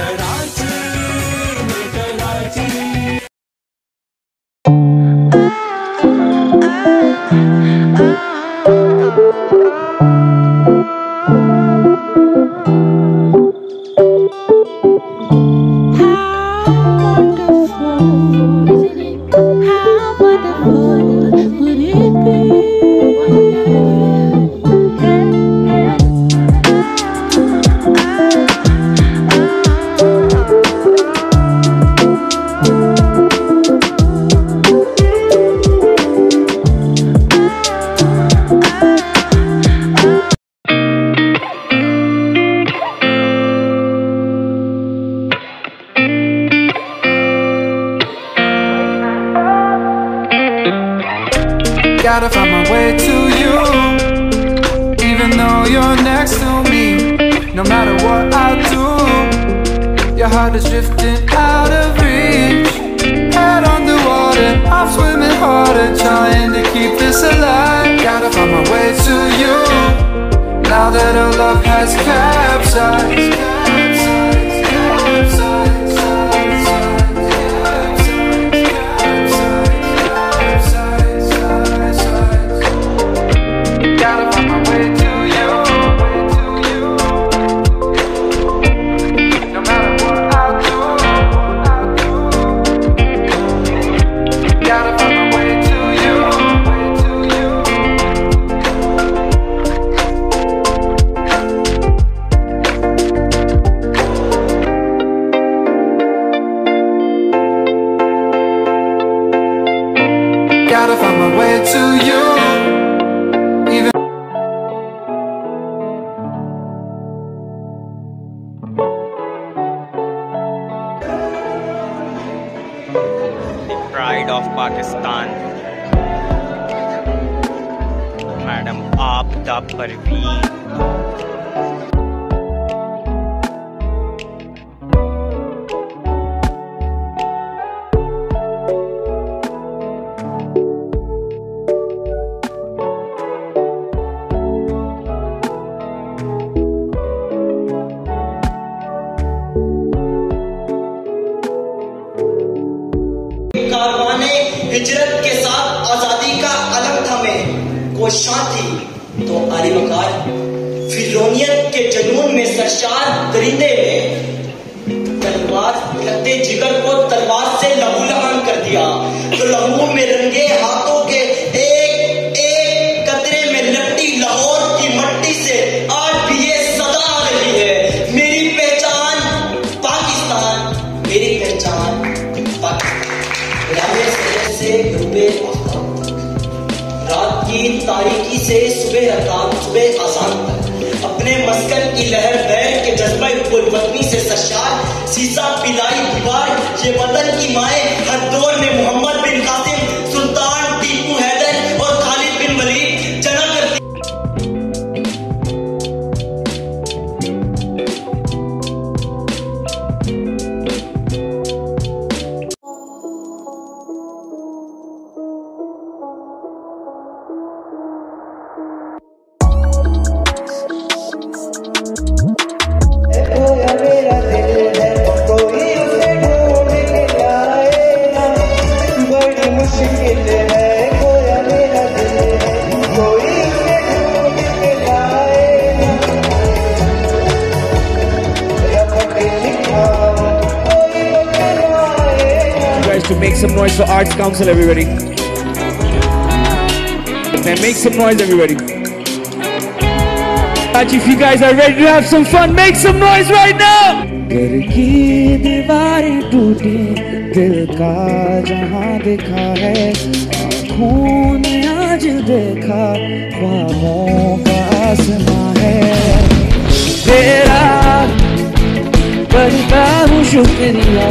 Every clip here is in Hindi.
कराची में heart is drifting out of reach. Head underwater, I'm swimming harder, trying to keep this alive. Gotta find my way to you, now that our love has capsized, side of Pakistan. Madam Aapta Parveen. कारवाने हिजरत के साथ आज़ादी का अलम थमे को शांति तो आली मकार के जनून में सरशार दरिंदे में, तलवार लते जिगर को तलवार से से सुबह रात, सुबह आसान तक। अपने मस्कन की लहर बैर के जज्बा पत्नी से सशार, सीसा पिलाई दीवार, ये वतन की माए हर दौर में some noise for Arts Council, everybody. Man, make some noise, everybody. And if you guys are ready to have some fun, make some noise right now. घर की दीवारें टूटी दिल का जहां देखा है आँखों ने आज देखा ख्वाबों का आसमां है तेरा करता हूँ शुक्रिया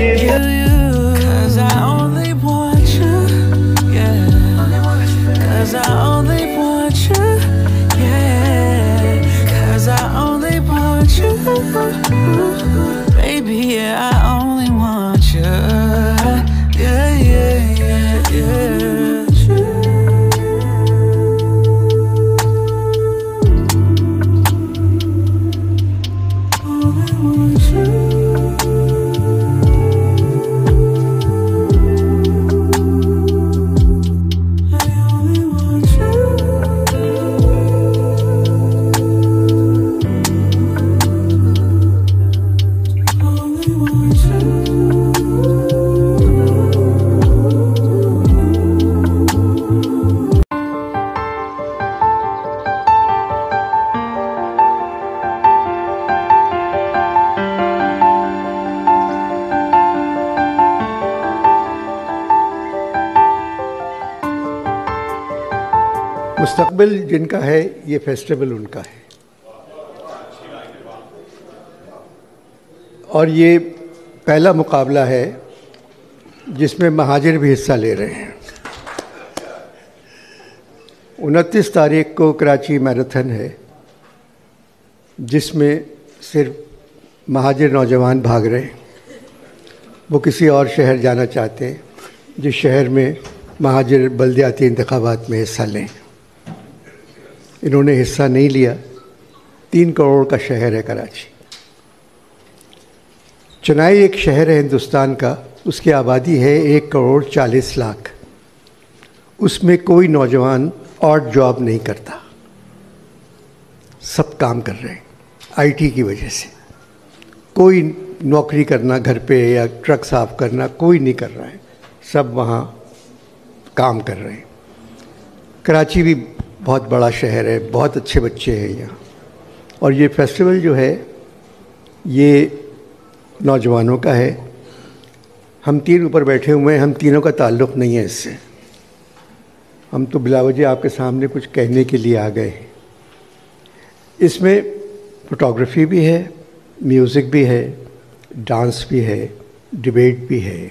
के Cause मुस्तकबिल जिनका है, ये फेस्टिवल उनका है। और ये पहला मुकाबला है जिसमें महाजिर भी हिस्सा ले रहे हैं। उनतीस तारीख को कराची मैराथन है, जिसमें सिर्फ़ महाजिर नौजवान भाग रहे हैं। वो किसी और शहर जाना चाहते हैं, जिस शहर में महाजिर बल्दियाती इंतबात में हिस्सा लें। इन्होंने हिस्सा नहीं लिया। तीन करोड़ का शहर है कराची। चेन्नई एक शहर है हिंदुस्तान का, उसकी आबादी है एक करोड़ चालीस लाख। उसमें कोई नौजवान और जॉब नहीं करता। सब काम कर रहे हैं, आईटी की वजह से। कोई नौकरी करना घर पे या ट्रक साफ़ करना कोई नहीं कर रहा है, सब वहाँ काम कर रहे हैं। कराची भी बहुत बड़ा शहर है बहुत अच्छे बच्चे हैं यहाँ। और ये फेस्टिवल जो है ये नौजवानों का है। हम तीन ऊपर बैठे हुए हैं हम तीनों का ताल्लुक़ नहीं है इससे। हम तो बिलावजह आपके सामने कुछ कहने के लिए आ गए हैं। इसमें फोटोग्राफी भी है म्यूज़िक भी है डांस भी है डिबेट भी है।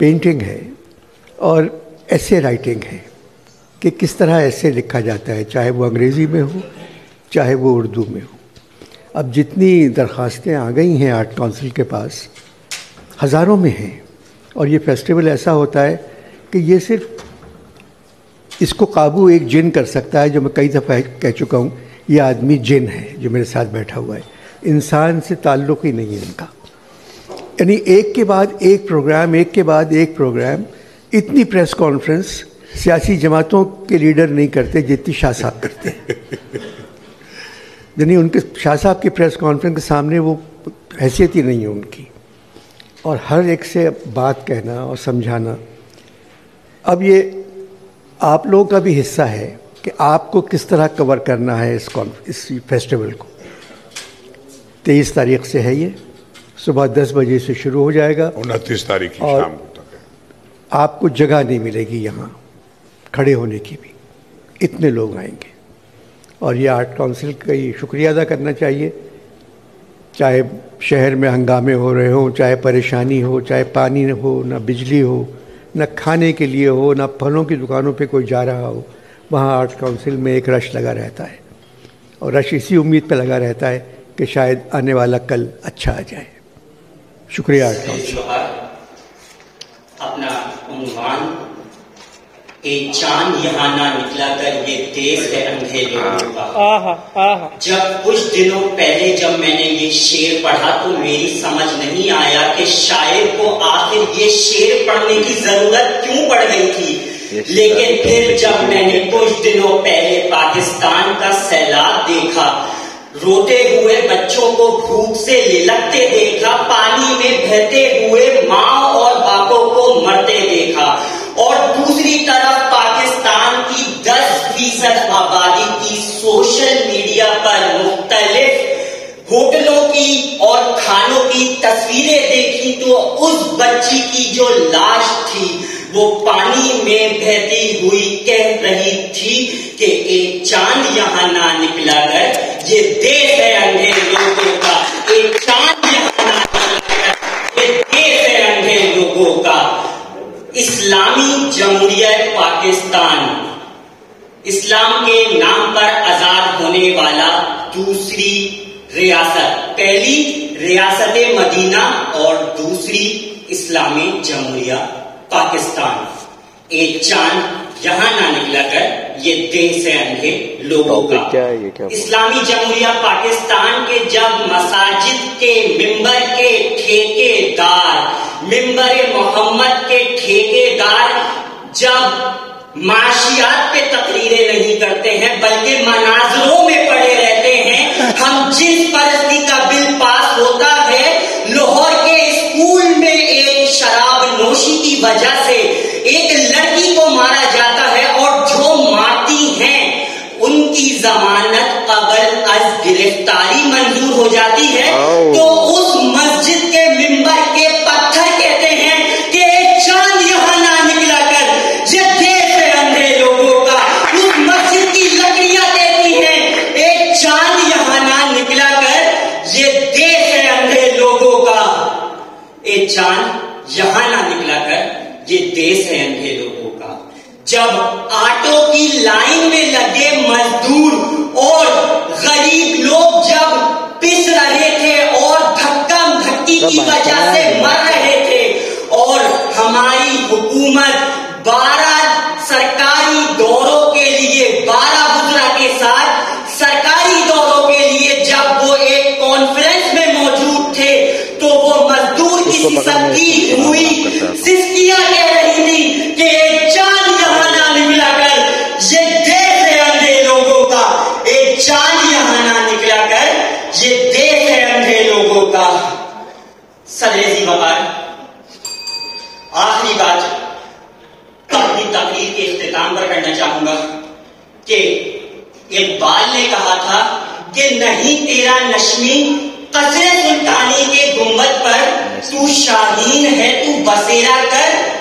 पेंटिंग है। और ऐसे राइटिंग है। कि किस तरह ऐसे लिखा जाता है, चाहे वो अंग्रेज़ी में हो, चाहे वो उर्दू में हो। अब जितनी दरख्वास्तें आ गई हैं आर्ट काउंसिल के पास, हज़ारों में हैं। और ये फेस्टिवल ऐसा होता है कि ये सिर्फ़ इसको काबू एक जिन कर सकता है, जो मैं कई दफ़ा कह चुका हूँ, ये आदमी जिन है, जो मेरे साथ बैठा हुआ है। इंसान से ताल्लुक़ ही नहीं है इनका। यानी एक के बाद एक प्रोग्राम, एक के बाद एक प्रोग्राम, इतनी प्रेस कॉन्फ्रेंस सियासी जमातों के लीडर नहीं करते जितनी शाह साहब करते हैं। यानी उनके शाह साहब की प्रेस कॉन्फ्रेंस के सामने वो हैसियत ही नहीं है उनकी। और हर एक से बात कहना और समझाना। अब ये आप लोगों का भी हिस्सा है कि आपको किस तरह कवर करना है इस इस फेस्टिवल को। तेईस तारीख से है ये। सुबह दस बजे से शुरू हो जाएगा। उनतीस तारीख की और- शाम को तक आपको जगह नहीं मिलेगी यहाँ। खड़े होने की भी। इतने लोग आएँगे। और ये आर्ट काउंसिल का ही शुक्रिया अदा करना चाहिए। चाहे शहर में हंगामे हो रहे हों, चाहे परेशानी हो, चाहे पानी हो, ना बिजली हो, ना खाने के लिए हो, ना फलों की दुकानों पे कोई जा रहा हो, वहाँ आर्ट काउंसिल में एक रश लगा रहता है। और रश इसी उम्मीद पे लगा रहता है कि शायद आने वाला कल अच्छा आ जाए। शुक्रिया आर्ट काउंसिल। अपना एक चाँद यहाँ ना निकला कर ये देश है। अंधेरे का जब कुछ दिनों पहले जब मैंने ये शेर पढ़ा तो मेरी समझ नहीं आया कि शायर को आखिर ये शेर पढ़ने की ज़रूरत क्यों पड़ गई थी। लेकिन फिर जब मैंने कुछ दिनों पहले पाकिस्तान का सैलाब देखा रोते हुए बच्चों को भूख से लिलकते देखा पानी में बहते हुए माँ होटलों की और खानों की तस्वीरें देखी तो उस बच्ची की जो लाश थी, वो पानी में बहती हुई कह रही थी कि एक चाँद यहाँ ना निकला गए ये देश है अंधे लोगों का, एक चाँद यहाँ ना निकला गए ये देश है अंधे लोगों का। इस्लामी जमहूरियत पाकिस्तान, इस्लाम के नाम पर आज़ाद होने वाला दूसरी रियासत। पहली रियासत मदीना और दूसरी इस्लामी जमहूरिया पाकिस्तान। एक चाँद यहाँ ना निकला कर ये देश है अंधे लोगों का। क्या है क्या इस्लामी जमहूरिया पाकिस्तान के जब मसाजिद के मिंबर के ठेकेदार मिंबर मोहम्मद के ठेकेदार जब माशियात पे तकरीरें नहीं करते हैं बल्कि मनाजरों में पड़े रहते जिस परस्ती का बिल पास होता है लाहौर के स्कूल में एक शराब नोशी की वजह से एक लड़की को मारा जाता है और जो मारती हैं उनकी जमानत कबल अज गिरफ्तारी मंजूर हो जाती है। तो हुकूमत बारह सरकारी दौरों के लिए बारह गुजरा के साथ सरकारी दौरों के लिए जब वो एक कॉन्फ्रेंस में मौजूद थे तो वो मजदूर की सबकी हुई काम करता है। सिस्कियाँ कह रही थी कि एक चाँद यहाँ ना निकला कर ये देश है अंधे लोगों का एक चाँद यहाँ ना निकला कर ये देश है अंधे लोगों का सदरेजी बकार आखिरी बात अपनी तकरीर पर करना चाहूँगा कि इकबाल ने कहा था कि नहीं तेरा नशमी कसरे सुल्तानी के गुंबद पर तू शाहीन है, तू बसेरा कर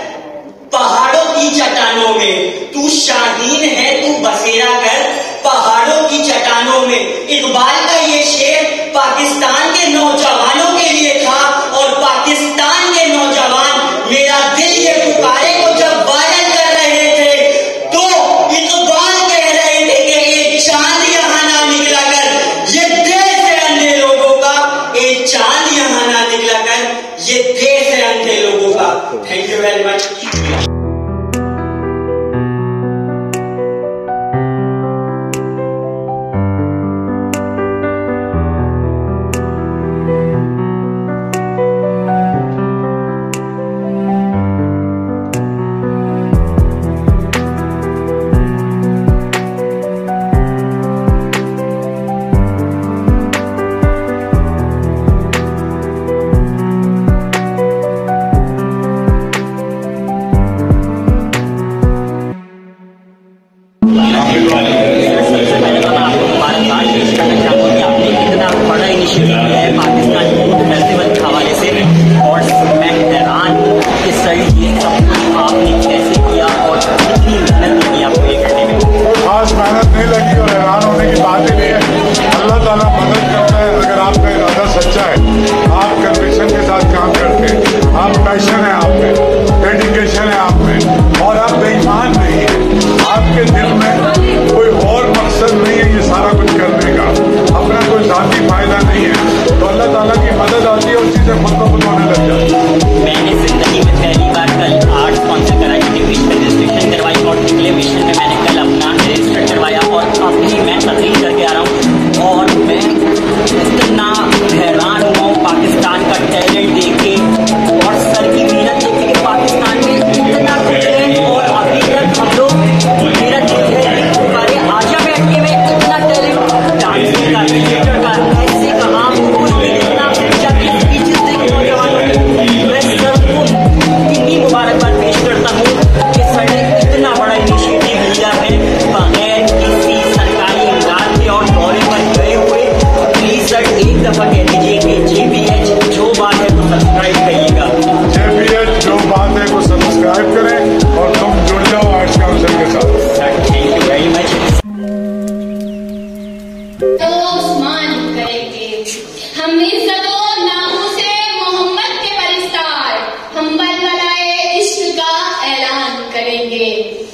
पहाड़ों की चट्टानों में। तू शाहीन है, तू बसेरा कर पहाड़ों की चट्टानों में। इकबाल का ये शेर पाकिस्तान के नौजवानों खास मेहनत नहीं लगी और हैरान होने की बात ही है अल्लाह ताला मदद करता है अगर आपका इरादा सच्चा है आप कन्विक्शन के साथ काम करते हैं आप पैशन है आप में डेडिकेशन है आप में और आप नहीं है आपके दिल में कोई और मकसद नहीं है ये सारा कुछ करने का अपना कोई जाती फ़ायदा नहीं है तो अल्लाह ताला की मदद आती है और चीज़ें खुद ब खुद होने लग जाती हैं मैंने ज़िंदगी में पहली करेंगे